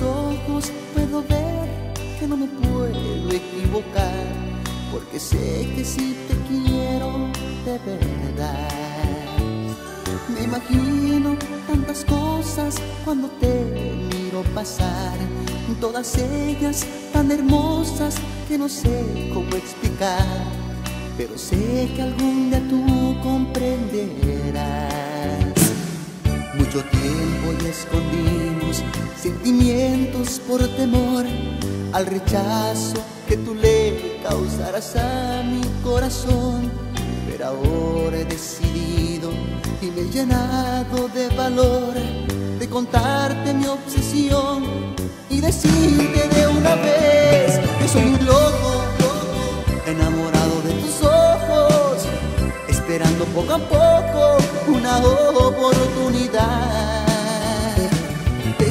ojos puedo ver que no me puedo equivocar, porque sé que si te quiero de verdad. Me imagino tantas cosas cuando te miro pasar, todas ellas tan hermosas que no sé cómo explicar, pero sé que algún día tú comprenderás. Mucho tiempo y escondimos sentimientos por temor al rechazo que tú le causarás a mi corazón. Pero ahora he decidido y me he llenado de valor de contarte mi obsesión y decirte de una vez que soy un loco, enamorado de tus ojos, esperando poco a poco una oportunidad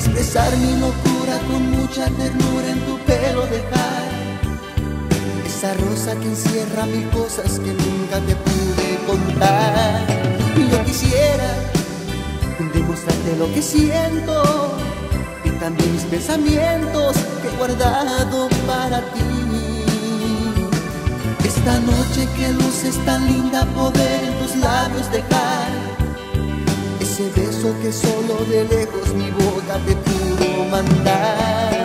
expresar mi locura con mucha ternura en tu pelo dejar esa rosa que encierra mil cosas que nunca te pude contar. Y yo quisiera demostrarte lo que siento y también mis pensamientos que he guardado para ti. Esta noche que luces tan linda poder en tus labios dejar ese beso que solo de lejos mi boca te pudo mandar.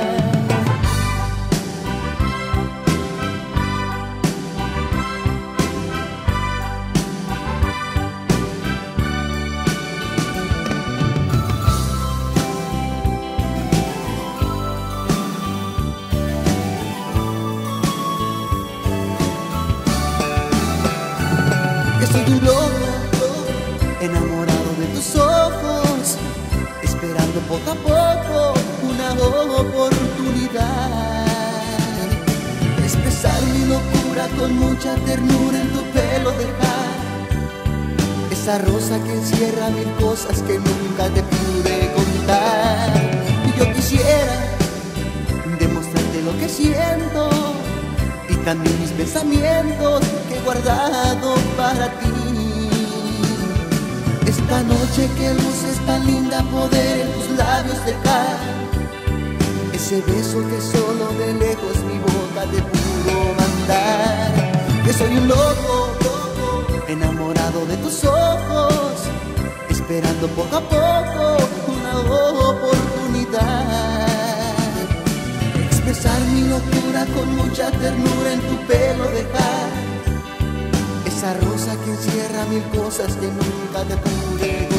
Un loco enamorado de tus ojos, poco a poco una oportunidad. Expresar mi locura con mucha ternura en tu pelo dejar. Esa rosa que encierra mil cosas que nunca te pude contar. Y yo quisiera demostrarte lo que siento y también mis pensamientos que he guardado para ti. Esta noche que luces tan linda poder en tus labios dejar. Ese beso que solo de lejos mi boca te pudo mandar. Que soy un loco, enamorado de tus ojos, esperando poco a poco una oportunidad. Expresar mi locura con mucha ternura en tu pelo dejar esa rosa que encierra mil cosas que nunca te pude